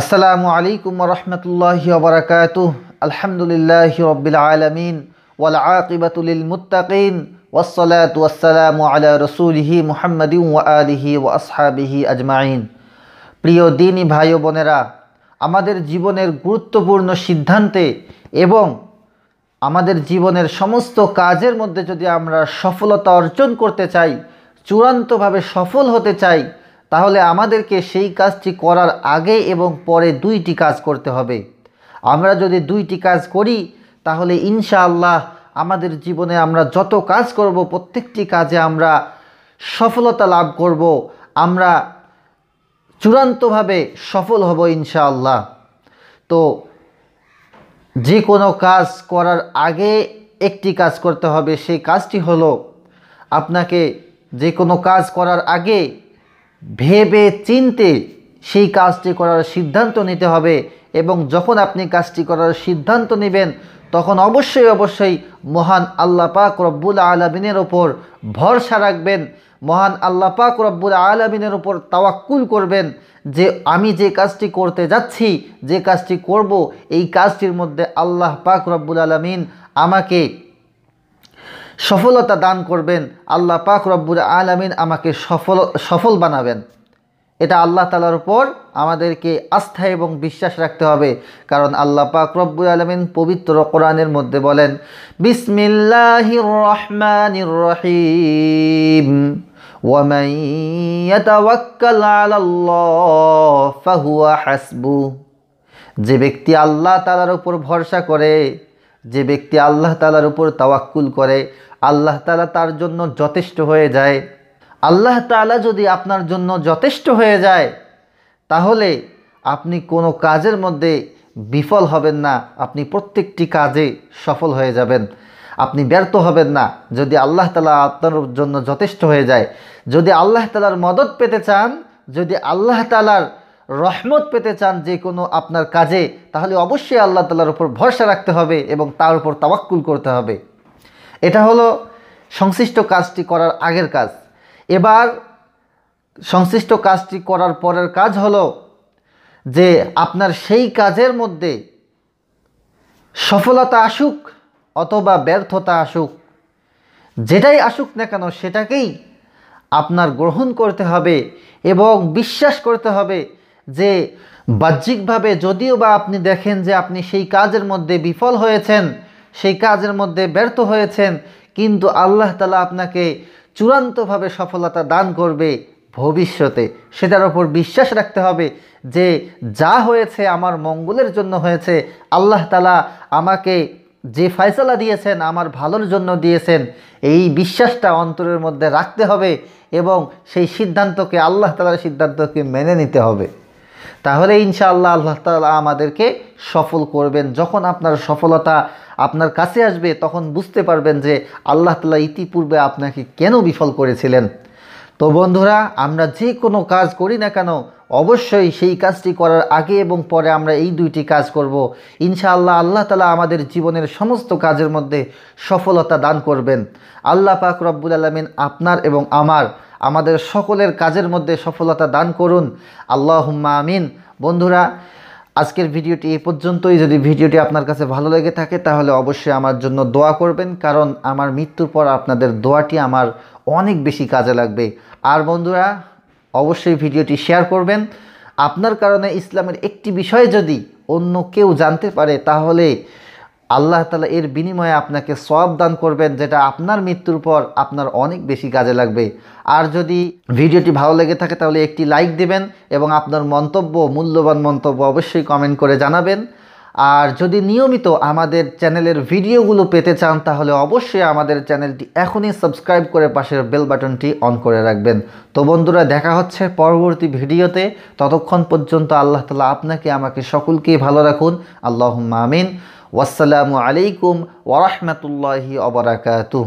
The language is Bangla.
আসসালামু আলাইকুম রহমতুল্লাহি ওবরাকাতু আলহামদুলিল্লাহ রব্বিল আলমিন ওয়াল আকিবাতুলিল মুত্তাকিন ওয়াসসালাতু ওয়াসসালামু আলা রসুলিহি মুহাম্মাদি আলিহি ওয়া আসহাবিহি আজমাইন। প্রিয় দিনী ভাই ও বোনেরা, আমাদের জীবনের গুরুত্বপূর্ণ সিদ্ধান্তে এবং আমাদের জীবনের সমস্ত কাজের মধ্যে যদি আমরা সফলতা অর্জন করতে চাই, চূড়ান্তভাবে সফল হতে চাই তাহলে আমাদেরকে সেই কাজটি করার আগে এবং পরে দুইটি কাজ করতে হবে। আমরা যদি দুইটি কাজ করি, তাহলে ইনশাআল্লাহ আমাদের জীবনে আমরা যত কাজ করব, প্রত্যেকটি কাজে আমরা সফলতা লাভ করব। আমরা চূড়ান্তভাবে সফল হব ইনশাআল্লাহ। তো যে কোনো কাজ করার আগে একটি কাজ করতে হবে, সেই কাজটি হলো আপনাকে যে কোনো কাজ করার আগে ভেবে চিনতে সেই কাজটি করার সিদ্ধান্ত নিতে হবে এবং যখন আপনি কাজটি করার সিদ্ধান্ত নেবেন, তখন অবশ্যই অবশ্যই মহান আল্লাহ পাক রব্বুল আলমিনের ওপর ভরসা রাখবেন। মহান আল্লাহ পাক রব্বুল আলমিনের ওপর তাওয়াক্কুল করবেন যে আমি যে কাজটি করতে যাচ্ছি, যে কাজটি করব, এই কাজটির মধ্যে আল্লাহ পাক রব্বুল আলমিন আমাকে সফলতা দান করবেন আল্লাহ পাক রব্বুল আলমিন আমাকে সফল সফল বানাবেন এটা আল্লাহ তালার উপর আমাদেরকে আস্থা এবং বিশ্বাস রাখতে হবে কারণ আল্লাহ পাক রব্বুল আলমিন পবিত্র কোরআনের মধ্যে বলেন বিসমিল্লাহির রহমানির রহিম ومن يتوكل على الله فهو حسبه যে ব্যক্তি আল্লাহ তালার উপর ভরসা করে যে ব্যক্তি আল্লাহ তালার উপর তাওয়াক্কুল করে, আল্লাহ তালা তার জন্য যথেষ্ট হয়ে যায়। আল্লাহ তালা যদি আপনার জন্য যথেষ্ট হয়ে যায়, তাহলে আপনি কোনো কাজের মধ্যে বিফল হবেন না, আপনি প্রত্যেকটি কাজে সফল হয়ে যাবেন। আপনি ব্যর্থ হবেন না, যদি আল্লাহ তালা আপনার জন্য যথেষ্ট হয়ে যায়। যদি আল্লাহ তালার মদত পেতে চান, যদি আল্লাহ তালার রহমত পেতে চান যে কোনো আপনার কাজে, তাহলে অবশ্যই আল্লাহ তালার উপর ভরসা রাখতে হবে এবং তার উপর তাওয়াক্কুল করতে হবে। এটা হলো সংশ্লিষ্ট কাজটি করার আগের কাজ। এবার সংশ্লিষ্ট কাজটি করার পরের কাজ হলো যে আপনার সেই কাজের মধ্যে সফলতা আসুক অথবা ব্যর্থতা আসুক, যেটাই আসুক না কেন সেটাকেই আপনার গ্রহণ করতে হবে এবং বিশ্বাস করতে হবে যে বাহ্যিকভাবে যদিও বা আপনি দেখেন যে আপনি সেই কাজের মধ্যে বিফল হয়েছেন, সেই কাজের মধ্যে ব্যর্থ হয়েছেন, কিন্তু আল্লাহ তালা আপনাকে চূড়ান্তভাবে সফলতা দান করবে ভবিষ্যতে। সেটার ওপর বিশ্বাস রাখতে হবে যে যা হয়েছে আমার মঙ্গলের জন্য হয়েছে। আল্লাহ তালা আমাকে যে ফয়সলা দিয়েছেন, আমার ভালোর জন্য দিয়েছেন, এই বিশ্বাসটা অন্তরের মধ্যে রাখতে হবে এবং সেই সিদ্ধান্তকে, আল্লাহ তালার সিদ্ধান্তকে মেনে নিতে হবে। তাহলে ইনশাআল্লাহ আল্লাহ তালা আমাদেরকে সফল করবেন। যখন আপনার সফলতা আপনার কাছে আসবে, তখন বুঝতে পারবেন যে আল্লাহ তালা ইতিপূর্বে আপনাকে কেন বিফল করেছিলেন। তো বন্ধুরা, আমরা যে কোনো কাজ করি না কেন, অবশ্যই সেই কাজটি করার আগে এবং পরে আমরা এই দুইটি কাজ করব। ইনশাআল্লাহ আল্লাহ তালা আমাদের জীবনের সমস্ত কাজের মধ্যে সফলতা দান করবেন। আল্লাহ পাক রব্বুল আলমিন আপনার এবং আমার আমাদের সকলের কাজের মধ্যে সফলতা দান করুন। আল্লাহ আমিন। বন্ধুরা, আজকের ভিডিওটি এ পর্যন্তই। যদি ভিডিওটি আপনার কাছে ভালো লেগে থাকে, তাহলে অবশ্যই আমার জন্য দোয়া করবেন, কারণ আমার মৃত্যুর পর আপনাদের দোয়াটি আমার অনেক বেশি কাজে লাগবে। আর বন্ধুরা, অবশ্যই ভিডিওটি শেয়ার করবেন। আপনার কারণে ইসলামের একটি বিষয় যদি অন্য কেউ জানতে পারে, তাহলে আল্লাহ তালা এর বিনিময়ে আপনাকে সব দান করবেন, যেটা আপনার মৃত্যুর পর আপনার অনেক বেশি কাজে লাগবে। আর যদি ভিডিওটি ভালো লেগে থাকে, তাহলে একটি লাইক দেবেন এবং আপনার মন্তব্য, মূল্যবান মন্তব্য অবশ্যই কমেন্ট করে জানাবেন। আর যদি নিয়মিত আমাদের চ্যানেলের ভিডিওগুলো পেতে চান, তাহলে অবশ্যই আমাদের চ্যানেলটি এখনই সাবস্ক্রাইব করে পাশের বেল বাটনটি অন করে রাখবেন। তো বন্ধুরা, দেখা হচ্ছে পরবর্তী ভিডিওতে। ততক্ষণ পর্যন্ত আল্লাহ তালা আপনাকে, আমাকে সকলকেই ভালো রাখুন। আল্লাহ আমিন। ওয়াসালামু আলাইকুম ওরহমতুল্লাহি অবরাকাতু